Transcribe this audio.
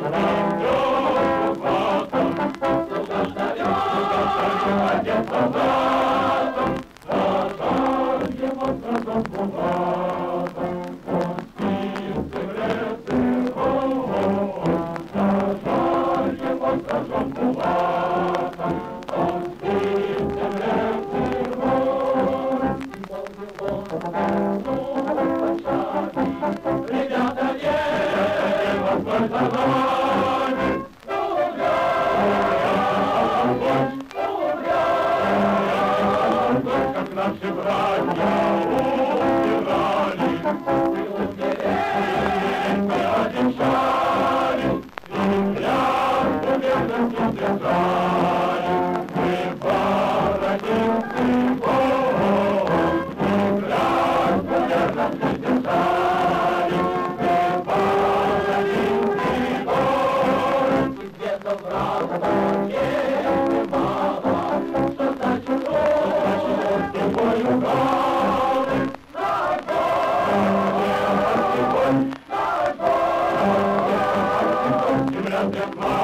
Música España. Santa Claus.